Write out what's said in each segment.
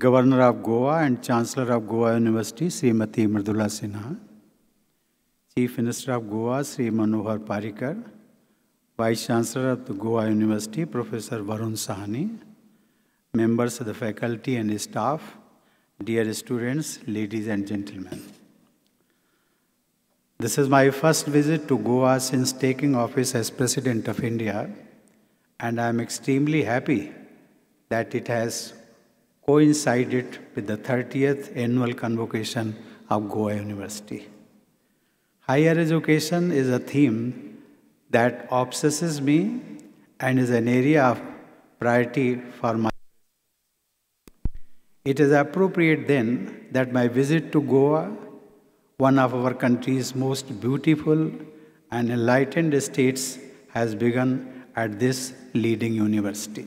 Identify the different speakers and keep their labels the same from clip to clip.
Speaker 1: Governor of Goa and Chancellor of Goa University, Srimati Mridula Sinha, Chief Minister of Goa, Sri Manohar Parrikar, Vice Chancellor of Goa University, Professor Varun Sahni, members of the faculty and staff, dear students, ladies and gentlemen. This is my first visit to Goa since taking office as President of India, and I am extremely happy that it has coincided with the 30th annual convocation of Goa University. Higher education is a theme that obsesses me and is an area of priority for my it is appropriate then that my visit to Goa, one of our country's most beautiful and enlightened states, has begun at this leading university.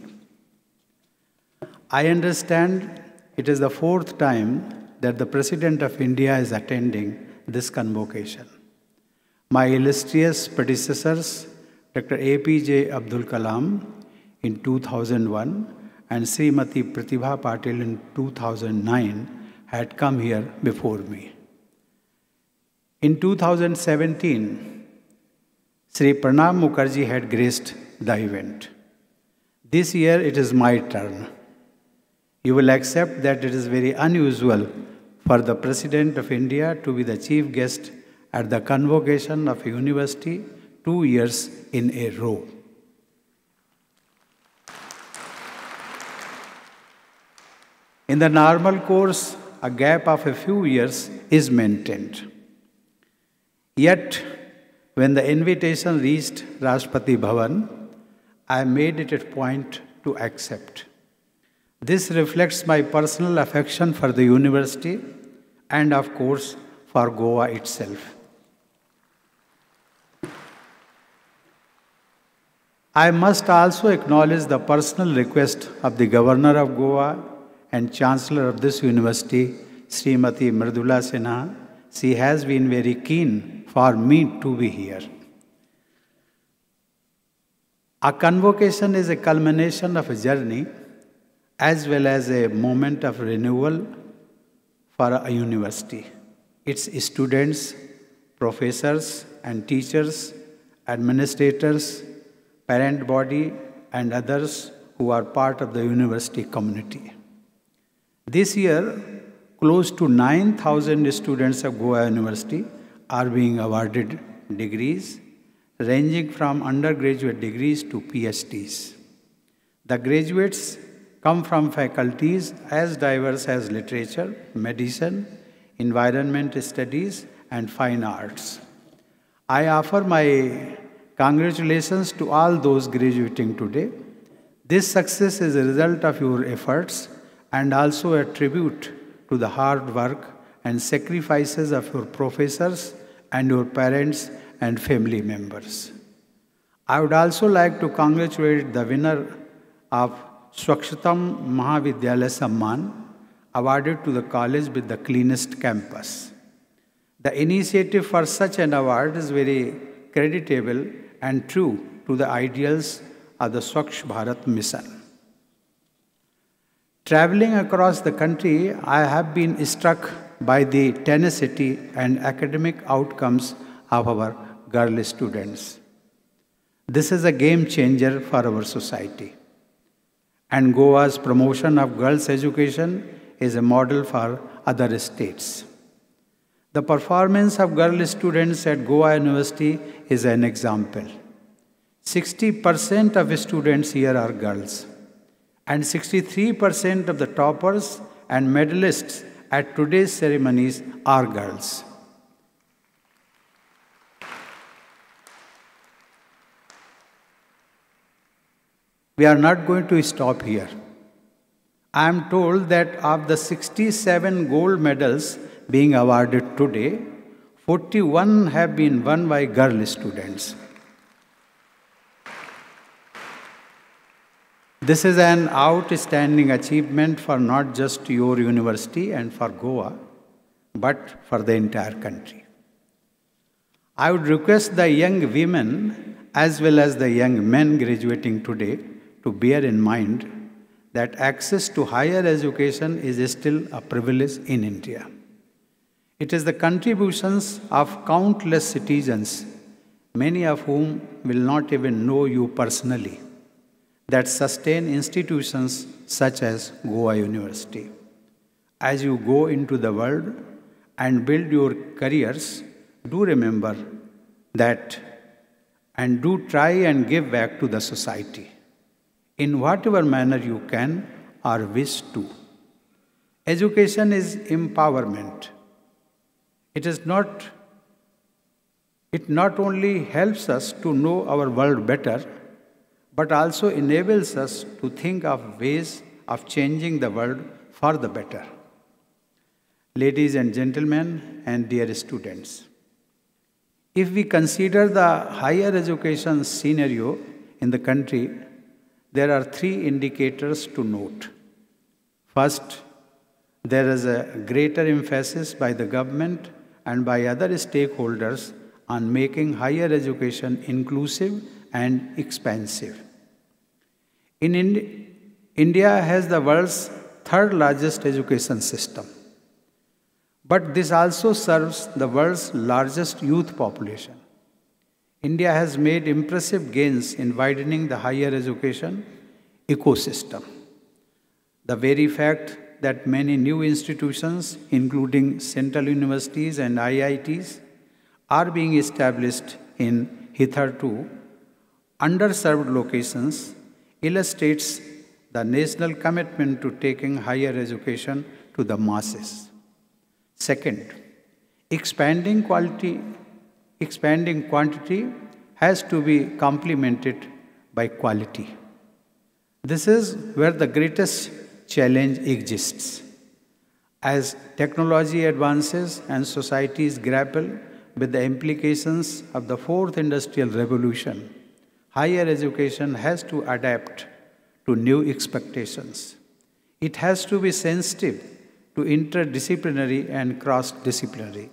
Speaker 1: I understand it is the fourth time that the President of India is attending this convocation. My illustrious predecessors, Dr. APJ Abdul Kalam in 2001 and Srimati Pratibha Patil in 2009 had come here before me. In 2017, Sri Pranab Mukherjee had graced the event. This year it is my turn. You will accept that it is very unusual for the President of India to be the chief guest at the convocation of a university two years in a row. In the normal course, a gap of a few years is maintained. Yet, when the invitation reached Rashtrapati Bhavan, I made it a point to accept. This reflects my personal affection for the university and, of course, for Goa itself. I must also acknowledge the personal request of the Governor of Goa and Chancellor of this university, Srimati Mridula Sinha, she has been very keen for me to be here. A convocation is a culmination of a journey as well as a moment of renewal for a university. Its students, professors and teachers, administrators, parent body and others who are part of the university community. This year, close to 9,000 students of Goa University are being awarded degrees ranging from undergraduate degrees to PhDs. The graduates come from faculties as diverse as literature, medicine, environment studies, and fine arts. I offer my congratulations to all those graduating today. This success is a result of your efforts and also a tribute to the hard work and sacrifices of your professors and your parents and family members. I would also like to congratulate the winner of Swachhatam Mahavidyalaya Samman, awarded to the college with the cleanest campus. The initiative for such an award is very creditable and true to the ideals of the Swachh Bharat mission. Traveling across the country, I have been struck by the tenacity and academic outcomes of our girl students. This is a game changer for our society. And Goa's promotion of girls' education is a model for other states. The performance of girl students at Goa University is an example. 60% of students here are girls and 63% of the toppers and medalists at today's ceremonies are girls. We are not going to stop here. I am told that of the 67 gold medals being awarded today, 41 have been won by girl students. This is an outstanding achievement for not just your university and for Goa, but for the entire country. I would request the young women as well as the young men graduating today to bear in mind that access to higher education is still a privilege in India. It is the contributions of countless citizens, many of whom will not even know you personally, that sustain institutions such as Goa University. As you go into the world and build your careers, do remember that and do try and give back to the society in whatever manner you can or wish to. Education is empowerment. It is not it not only helps us to know our world better, but also enables us to think of ways of changing the world for the better. Ladies and gentlemen, and dear students, if we consider the higher education scenario in the country, there are three indicators to note. First, there is a greater emphasis by the government and by other stakeholders on making higher education inclusive and expansive. In Indi- India has the world's third largest education system. But this also serves the world's largest youth population. India has made impressive gains in widening the higher education ecosystem. The very fact that many new institutions, including central universities and IITs, are being established in hitherto underserved locations illustrates the national commitment to taking higher education to the masses. Second, expanding quality, expanding quantity has to be complemented by quality. This is where the greatest challenge exists. As technology advances and societies grapple with the implications of the fourth industrial revolution, higher education has to adapt to new expectations. It has to be sensitive to interdisciplinary and cross disciplinary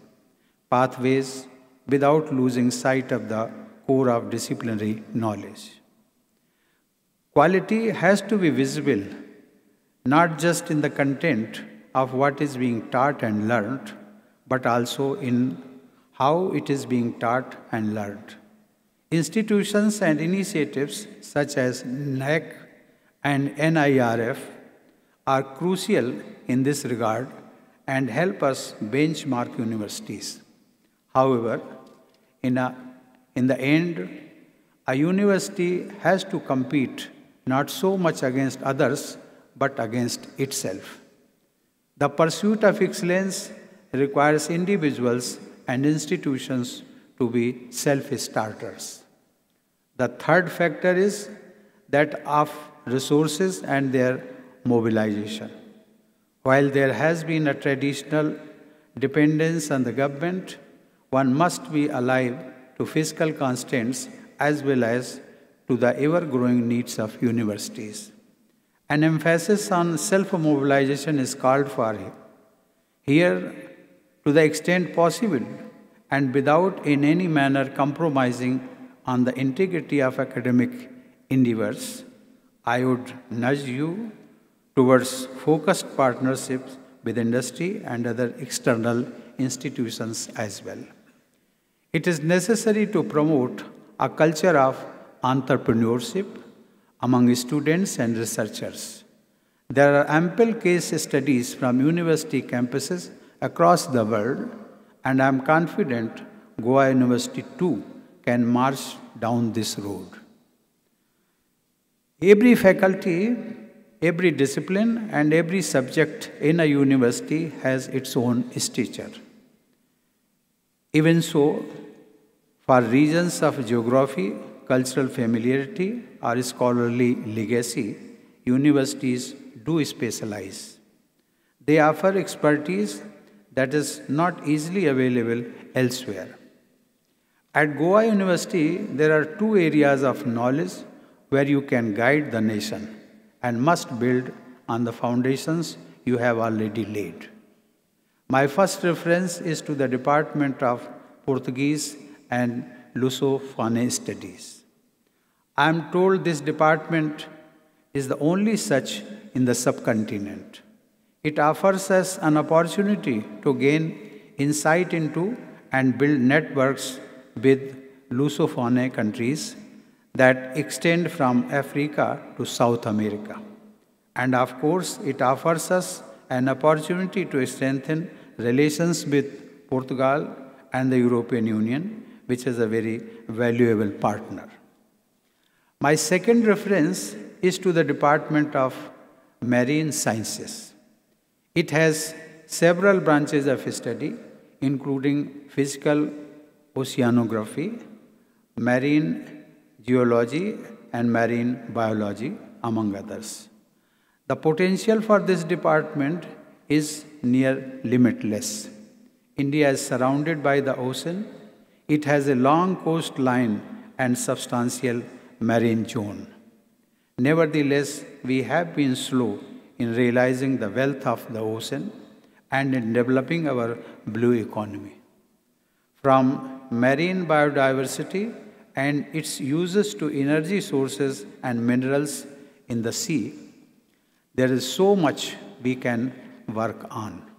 Speaker 1: pathways without losing sight of the core of disciplinary knowledge. Quality has to be visible not just in the content of what is being taught and learned, but also in how it is being taught and learned. Institutions and initiatives such as NAAC and NIRF are crucial in this regard and help us benchmark universities. However, in, a, in the end, a university has to compete not so much against others but against itself. The pursuit of excellence requires individuals and institutions to be self starters. The third factor is that of resources and their mobilization. While there has been a traditional dependence on the government, one must be alive to fiscal constraints as well as to the ever growing needs of universities. An emphasis on self mobilization is called for here to the extent possible and without in any manner compromising on the integrity of academic endeavors. I would nudge you towards focused partnerships with industry and other external institutions as well. It is necessary to promote a culture of entrepreneurship among students and researchers. There are ample case studies from university campuses across the world, and I am confident Goa University too can march down this road. Every faculty Every discipline and every subject in a university has its own teacher. Even so, for reasons of geography, cultural familiarity, or scholarly legacy, universities do specialize. They offer expertise that is not easily available elsewhere. At Goa University, there are two areas of knowledge where you can guide the nation and must build on the foundations you have already laid. My first reference is to the Department of Portuguese and Lusophone Studies. I am told this department is the only such in the subcontinent. It offers us an opportunity to gain insight into and build networks with Lusophone countries that extend from Africa to South America. And of course, it offers us an opportunity to strengthen relations with Portugal and the European Union, which is a very valuable partner. My second reference is to the Department of Marine Sciences. It has several branches of study, including physical oceanography, marine geology, and marine biology, among others. The potential for this department is near limitless. India is surrounded by the ocean. It has a long coastline and substantial marine zone. Nevertheless, we have been slow in realizing the wealth of the ocean and in developing our blue economy. From marine biodiversity and its uses to energy sources and minerals in the sea, there is so much we can work on.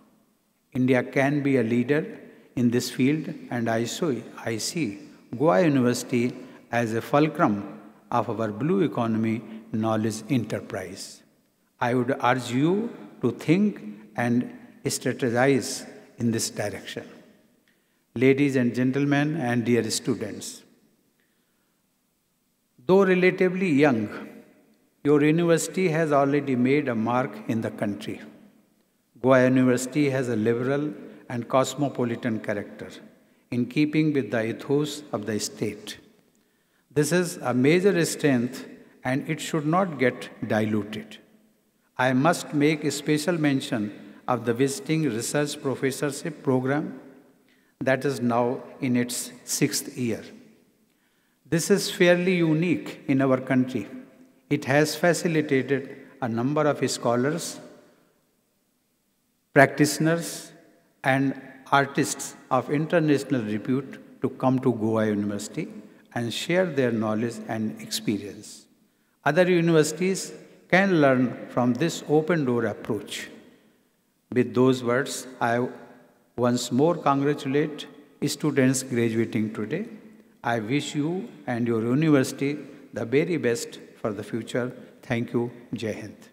Speaker 1: India can be a leader in this field, and I, see, I see Goa University as a fulcrum of our blue economy knowledge enterprise. I would urge you to think and strategize in this direction. Ladies and gentlemen, and dear students, though relatively young, your university has already made a mark in the country. Goa University has a liberal and cosmopolitan character in keeping with the ethos of the state. This is a major strength and it should not get diluted. I must make a special mention of the Visiting Research Professorship Program that is now in its sixth year. This is fairly unique in our country. It has facilitated a number of scholars practitioners, and artists of international repute to come to Goa University and share their knowledge and experience. Other universities can learn from this open door approach. With those words, I once more congratulate students graduating today. I wish you and your university the very best for the future. Thank you. Jai Hind.